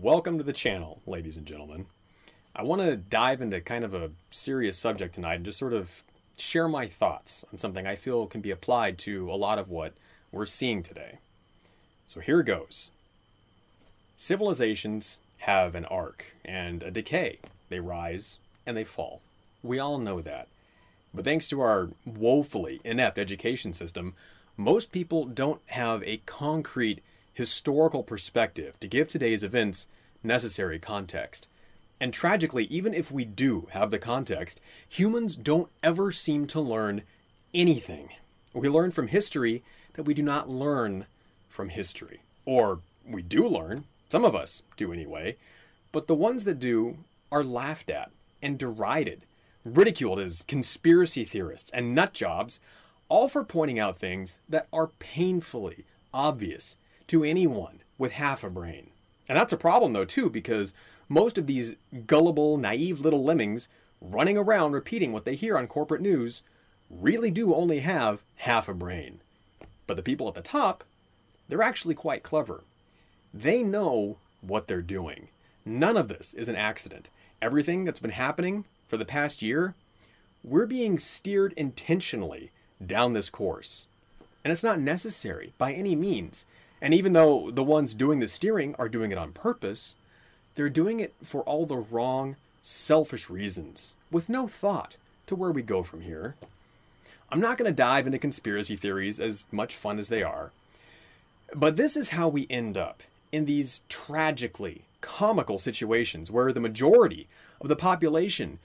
Welcome to the channel, ladies and gentlemen. I want to dive into kind of a serious subject tonight and just sort of share my thoughts on something I feel can be applied to a lot of what we're seeing today. So here it goes. Civilizations have an arc and a decay. They rise and they fall. We all know that. But thanks to our woefully inept education system, most people don't have a concrete historical perspective to give today's events necessary context. And tragically, even if we do have the context, humans don't ever seem to learn anything. We learn from history that we do not learn from history. Or we do learn, some of us do anyway, but the ones that do are laughed at and derided, ridiculed as conspiracy theorists and nut jobs, all for pointing out things that are painfully obvious to anyone with half a brain. And that's a problem, though, too, because most of these gullible, naive little lemmings running around repeating what they hear on corporate news really do only have half a brain. But the people at the top, they're actually quite clever. They know what they're doing. None of this is an accident. Everything that's been happening for the past year, we're being steered intentionally down this course. And it's not necessary by any means. And even though the ones doing the steering are doing it on purpose, they're doing it for all the wrong, selfish reasons, with no thought to where we go from here. I'm not going to dive into conspiracy theories, as much fun as they are, but this is how we end up in these tragically comical situations where the majority of the population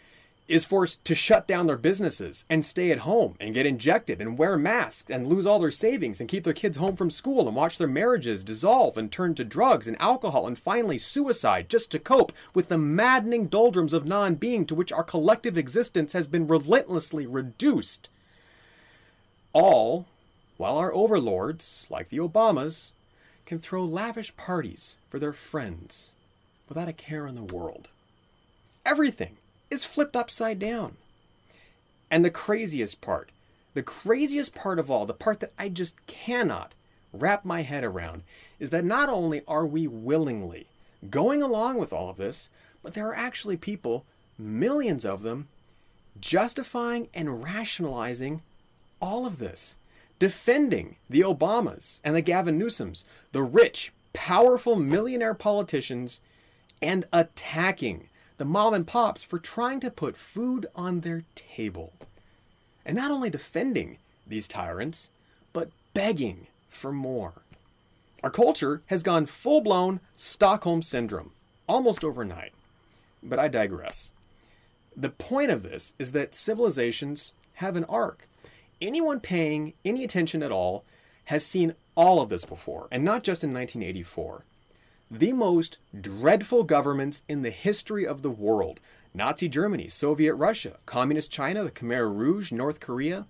is forced to shut down their businesses and stay at home and get injected and wear masks and lose all their savings and keep their kids home from school and watch their marriages dissolve and turn to drugs and alcohol and finally suicide just to cope with the maddening doldrums of non being to which our collective existence has been relentlessly reduced. All while our overlords, like the Obamas, can throw lavish parties for their friends without a care in the world. Everything is flipped upside down. And the craziest part, the craziest part of all, the part that I just cannot wrap my head around, is that not only are we willingly going along with all of this, but there are actually people, millions of them, justifying and rationalizing all of this, defending the Obamas and the Gavin Newsoms, the rich, powerful millionaire politicians, and attacking the mom and pops for trying to put food on their table. And not only defending these tyrants, but begging for more. Our culture has gone full blown Stockholm Syndrome almost overnight. But I digress. The point of this is that civilizations have an arc. Anyone paying any attention at all has seen all of this before, and not just in 1984 the most dreadful governments in the history of the world Nazi Germany, Soviet Russia, Communist China, the Khmer Rouge, North Korea.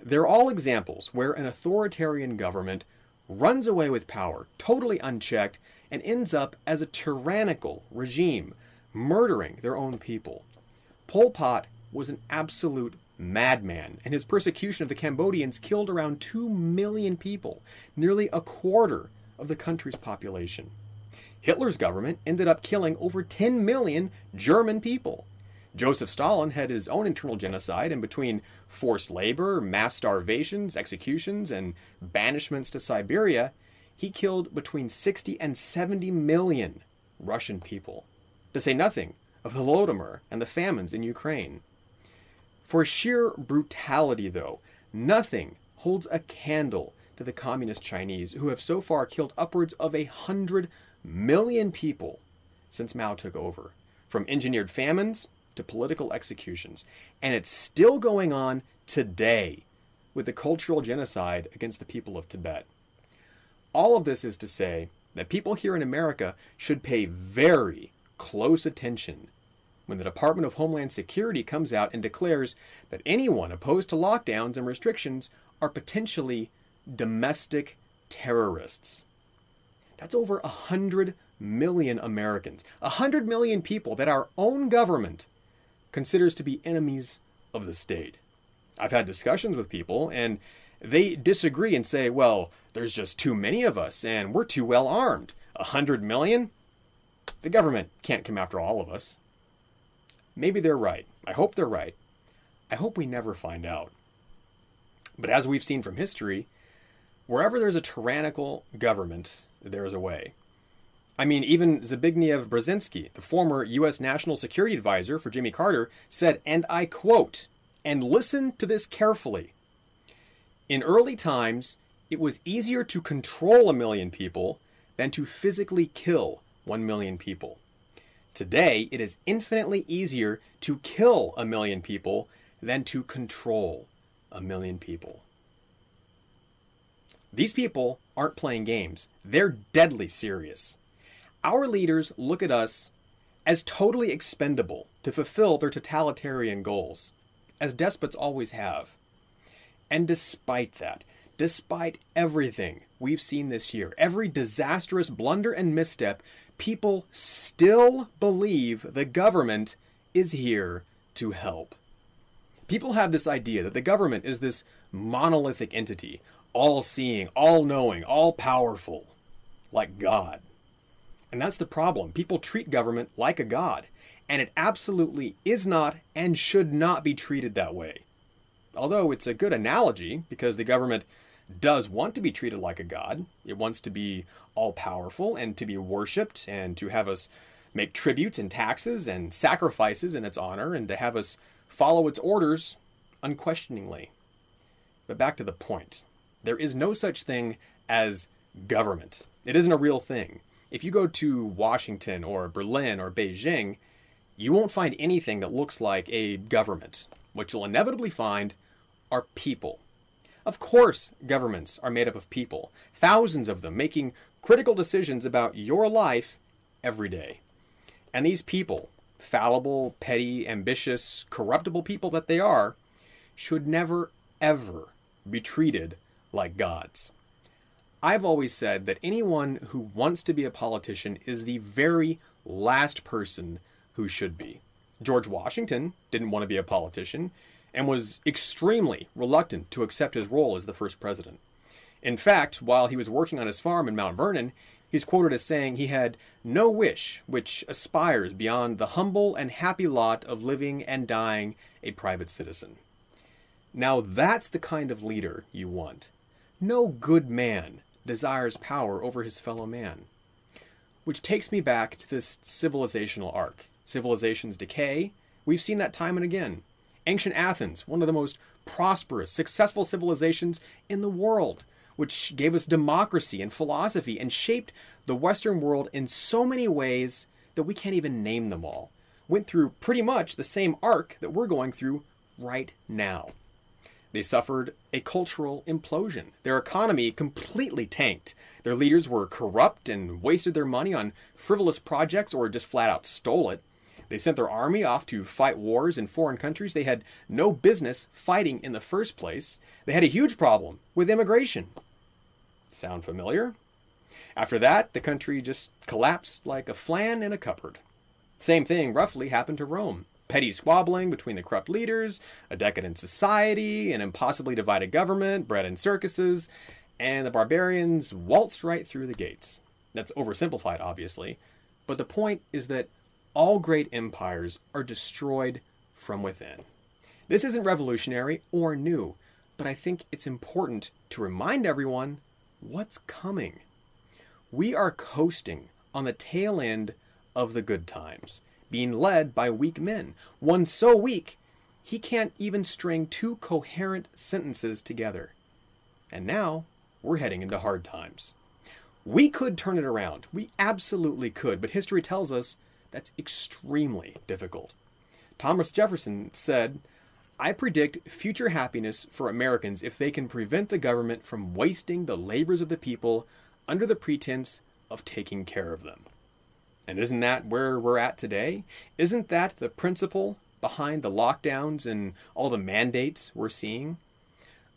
They're all examples where an authoritarian government runs away with power, totally unchecked, and ends up as a tyrannical regime, murdering their own people. Pol Pot was an absolute madman, and his persecution of the Cambodians killed around 2 million people, nearly a quarter of the country's population. Hitler's government ended up killing over 10 million German people. Joseph Stalin had his own internal genocide, and between forced labor, mass starvations, executions, and banishments to Siberia, he killed between 60 and 70 million Russian people. To say nothing of the Holodomor and the famines in Ukraine. For sheer brutality, though, nothing holds a candle to the communist Chinese, who have so far killed upwards of a hundred million people since Mao took over, from engineered famines to political executions. And it's still going on today with the cultural genocide against the people of Tibet. All of this is to say that people here in America should pay very close attention when the Department of Homeland Security comes out and declares that anyone opposed to lockdowns and restrictions are potentially domestic terrorists. That's over 100 million Americans. 100 million people that our own government considers to be enemies of the state. I've had discussions with people and they disagree and say, well, there's just too many of us and we're too well armed. 100 million? The government can't come after all of us. Maybe they're right. I hope they're right. I hope we never find out. But as we've seen from history, wherever there's a tyrannical government, there's a way. I mean, even Zbigniew Brzezinski, the former U.S. National Security Advisor for Jimmy Carter, said, and I quote, and listen to this carefully. In early times, it was easier to control a million people than to physically kill one million people. Today, it is infinitely easier to kill a million people than to control a million people. These people aren't playing games, they're deadly serious. Our leaders look at us as totally expendable to fulfill their totalitarian goals, as despots always have. And despite that, despite everything we've seen this year, every disastrous blunder and misstep, people still believe the government is here to help. People have this idea that the government is this monolithic entity, all seeing, all knowing, all powerful, like God. And that's the problem. People treat government like a god, and it absolutely is not and should not be treated that way. Although it's a good analogy because the government does want to be treated like a god. It wants to be all powerful and to be worshipped and to have us make tributes and taxes and sacrifices in its honor and to have us follow its orders unquestioningly. But back to the point there is no such thing as government, it isn't a real thing. If you go to Washington or Berlin or Beijing, you won't find anything that looks like a government. What you'll inevitably find are people. Of course, governments are made up of people, thousands of them making critical decisions about your life every day. And these people, fallible, petty, ambitious, corruptible people that they are, should never, ever be treated like gods. I've always said that anyone who wants to be a politician is the very last person who should be. George Washington didn't want to be a politician and was extremely reluctant to accept his role as the first president. In fact, while he was working on his farm in Mount Vernon, he's quoted as saying he had no wish which aspires beyond the humble and happy lot of living and dying a private citizen. Now that's the kind of leader you want. No good man desires power over his fellow man. Which takes me back to this civilizational arc. Civilizations decay. We've seen that time and again. Ancient Athens, one of the most prosperous, successful civilizations in the world, which gave us democracy and philosophy and shaped the Western world in so many ways that we can't even name them all. Went through pretty much the same arc that we're going through right now. They suffered a cultural implosion. Their economy completely tanked. Their leaders were corrupt and wasted their money on frivolous projects or just flat out stole it. They sent their army off to fight wars in foreign countries they had no business fighting in the first place. They had a huge problem with immigration. Sound familiar? After that, the country just collapsed like a flan in a cupboard. Same thing roughly happened to Rome petty squabbling between the corrupt leaders, a decadent society, an impossibly divided government, bread and circuses, and the barbarians waltzed right through the gates. That's oversimplified, obviously, but the point is that all great empires are destroyed from within. This isn't revolutionary or new, but I think it's important to remind everyone what's coming. We are coasting on the tail end of the good times being led by weak men. One so weak, he can't even string two coherent sentences together. And now we're heading into hard times. We could turn it around. We absolutely could, but history tells us that's extremely difficult. Thomas Jefferson said, I predict future happiness for Americans if they can prevent the government from wasting the labors of the people under the pretense of taking care of them. And isn't that where we're at today? Isn't that the principle behind the lockdowns and all the mandates we're seeing?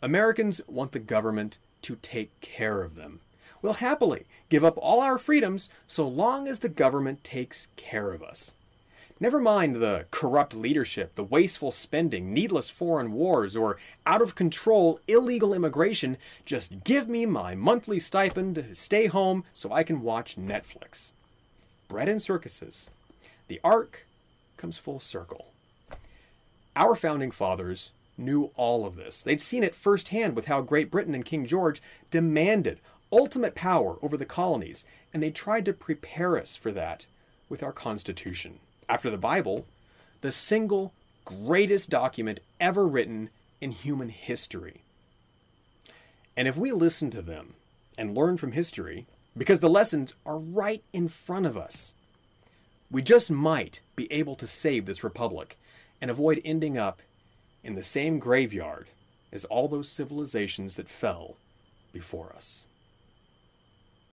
Americans want the government to take care of them. We'll happily give up all our freedoms so long as the government takes care of us. Never mind the corrupt leadership, the wasteful spending, needless foreign wars, or out of control illegal immigration. Just give me my monthly stipend, to stay home so I can watch Netflix. Bread and circuses, the arc comes full circle. Our founding fathers knew all of this. They'd seen it firsthand with how Great Britain and King George demanded ultimate power over the colonies, and they tried to prepare us for that with our Constitution. After the Bible, the single greatest document ever written in human history. And if we listen to them and learn from history, because the lessons are right in front of us, we just might be able to save this republic and avoid ending up in the same graveyard as all those civilizations that fell before us.